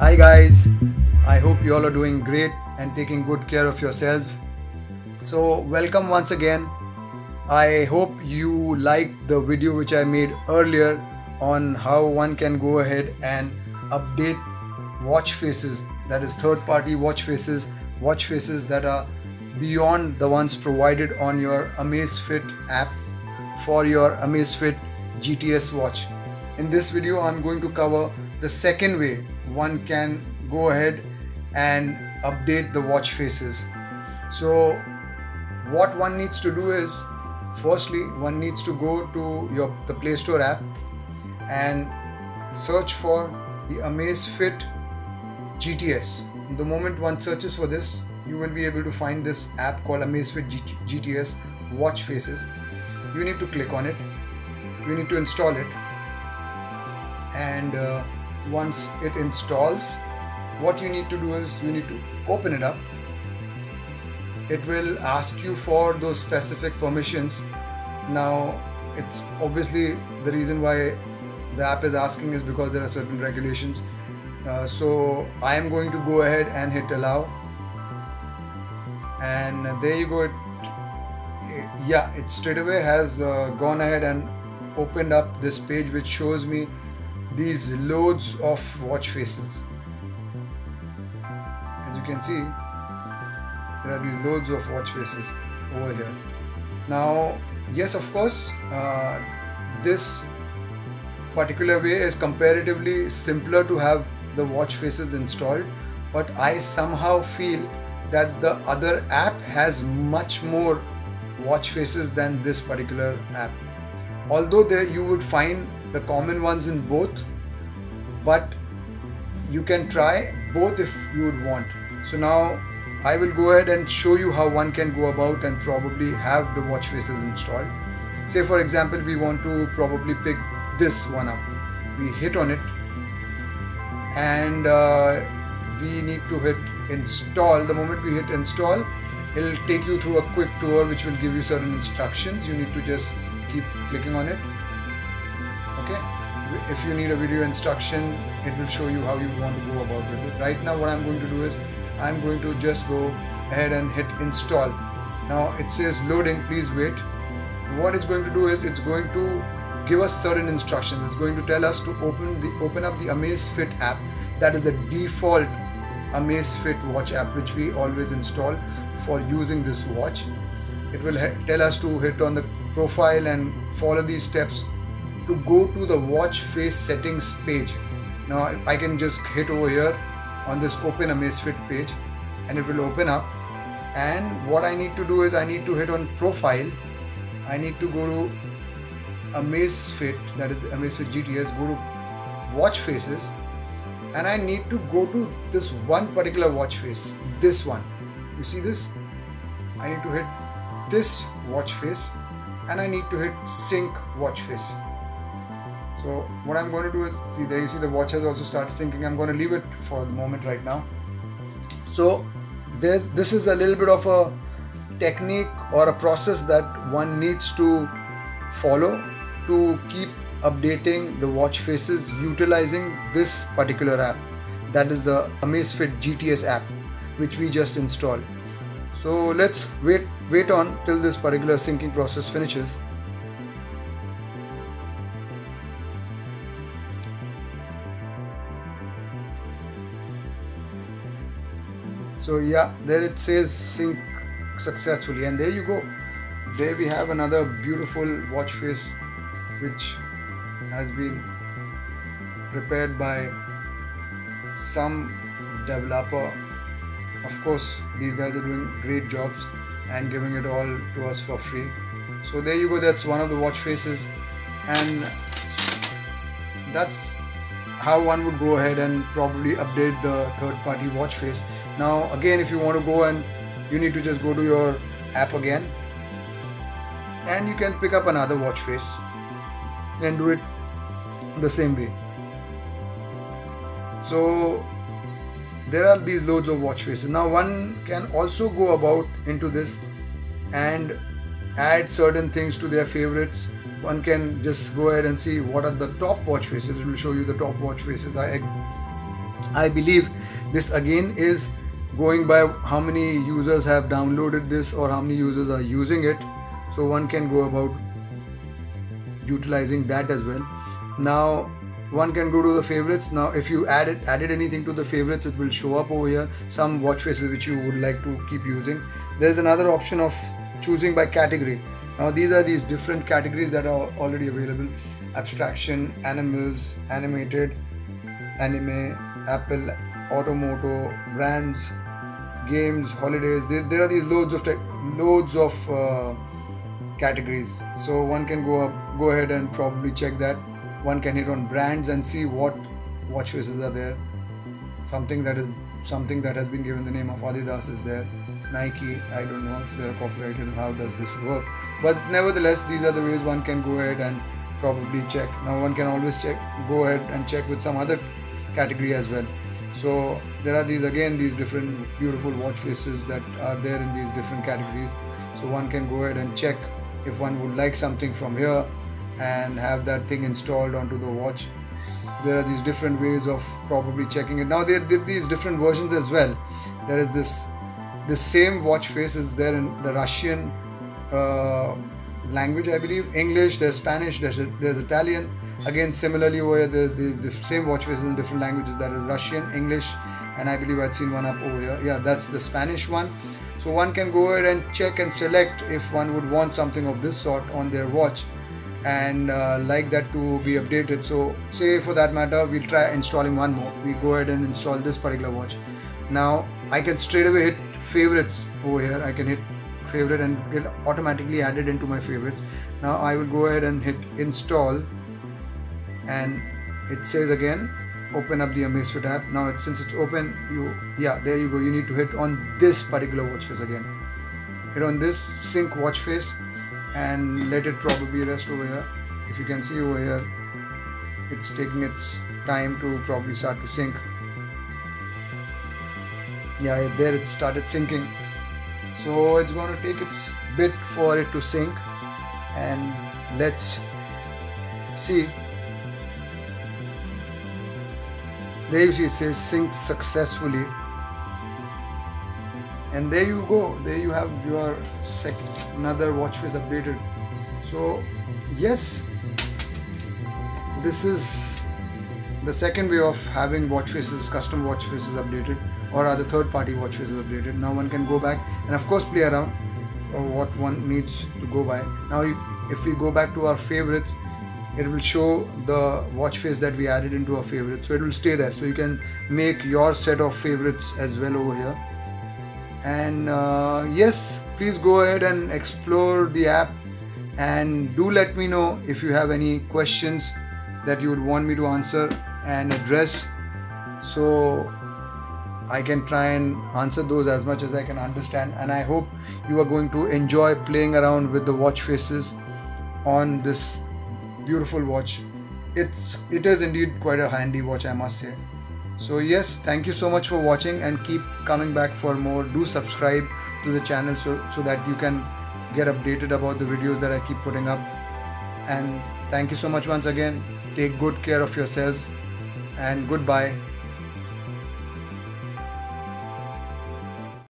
Hi guys, I hope you all are doing great and taking good care of yourselves. So, welcome once again. I hope you liked the video which I made earlier on how one can go ahead and update watch faces that is third party watch faces watch faces that are beyond the ones provided on your Amazfit app for your Amazfit GTS watch. In this video I'm going to cover the second way one can go ahead and update the watch faces. So what one needs to do is firstly one needs to go to your the Play Store app and search for the Amazfit GTS. The moment one searches for this, you will be able to find this app called Amazfit GTS Watch Faces. You need to click on it. You need to install it. And uh, once it installs, what you need to do is you need to open it up. It will ask you for those specific permissions. Now, it's obviously the reason why the app is asking is because there are certain regulations. Uh, so I am going to go ahead and hit allow and there you go it, yeah it straight away has uh, gone ahead and opened up this page which shows me these loads of watch faces. As you can see there are these loads of watch faces over here. Now yes of course uh, this particular way is comparatively simpler to have the watch faces installed but I somehow feel that the other app has much more watch faces than this particular app although there you would find the common ones in both but you can try both if you would want. So now I will go ahead and show you how one can go about and probably have the watch faces installed. Say for example we want to probably pick this one up. We hit on it and uh, we need to hit install. The moment we hit install it'll take you through a quick tour which will give you certain instructions. You need to just keep clicking on it. Okay? If you need a video instruction it will show you how you want to go about with it. Right now what I'm going to do is I'm going to just go ahead and hit install. Now it says loading please wait. What it's going to do is it's going to give us certain instructions. It's going to tell us to open the open up the Amazfit app. That is the default Amazfit watch app which we always install for using this watch. It will tell us to hit on the profile and follow these steps to go to the watch face settings page. Now I can just hit over here on this open Amazfit page and it will open up. And what I need to do is I need to hit on profile. I need to go to Amazfit that is Amazfit GTS go to watch faces. And I need to go to this one particular watch face this one. You see this? I need to hit this watch face and I need to hit sync watch face. So what I'm going to do is see there you see the watch has also started syncing. I'm going to leave it for the moment right now. So there's this is a little bit of a technique or a process that one needs to follow to keep updating the watch faces utilizing this particular app. That is the Amazfit GTS app which we just installed so let's wait wait on till this particular syncing process finishes. So yeah there it says sync successfully and there you go. There we have another beautiful watch face which has been prepared by some developer of course these guys are doing great jobs and giving it all to us for free. So there you go that's one of the watch faces. And that's how one would go ahead and probably update the third party watch face. Now again if you want to go and you need to just go to your app again. And you can pick up another watch face and do it the same way. So there are these loads of watch faces now one can also go about into this and add certain things to their favorites. One can just go ahead and see what are the top watch faces it will show you the top watch faces i i believe this again is going by how many users have downloaded this or how many users are using it. So one can go about utilizing that as well. Now one can go to the favorites. Now if you added added anything to the favorites it will show up over here. Some watch faces which you would like to keep using. There's another option of choosing by category. Now these are these different categories that are already available. Abstraction animals animated anime apple automoto brands games holidays. There, there are these loads of tech, loads of uh, categories. So one can go up go ahead and probably check that one can hit on brands and see what watch faces are there. Something that is something that has been given the name of adidas is there. Nike i don't know if they're copyrighted how does this work. But nevertheless these are the ways one can go ahead and probably check. Now one can always check go ahead and check with some other category as well. So there are these again these different beautiful watch faces that are there in these different categories. So one can go ahead and check if one would like something from here and have that thing installed onto the watch. There are these different ways of probably checking it. Now there, are these different versions as well. There is this the same watch face is there in the russian uh, language i believe. English there's spanish there's, there's italian. Again similarly over the, the, the same watch faces in different languages. That is russian english and i believe i've seen one up over here. Yeah that's the spanish one. So one can go ahead and check and select if one would want something of this sort on their watch and uh, like that to be updated. So say for that matter we'll try installing one more. We go ahead and install this particular watch. Now I can straight away hit favorites over here. I can hit favorite and get automatically added into my favorites. Now I will go ahead and hit install. And it says again open up the Amazfit app. Now since it's open you yeah there you go. You need to hit on this particular watch face again. Hit on this sync watch face and let it probably rest over here. If you can see over here it's taking its time to probably start to sync. Yeah there it started syncing. So it's going to take its bit for it to sync. And let's see. There you see it says synced successfully and there you go there you have your second another watch face updated. So yes this is the second way of having watch faces custom watch faces updated or other third party watch faces updated. Now one can go back and of course play around or what one needs to go by. Now if we go back to our favorites it will show the watch face that we added into our favorite so it will stay there. So you can make your set of favorites as well over here and uh, yes please go ahead and explore the app. And do let me know if you have any questions that you would want me to answer and address. So I can try and answer those as much as I can understand. And I hope you are going to enjoy playing around with the watch faces on this beautiful watch. It's it is indeed quite a handy watch I must say so yes thank you so much for watching and keep coming back for more. Do subscribe to the channel so so that you can get updated about the videos that i keep putting up. And thank you so much once again. Take good care of yourselves and goodbye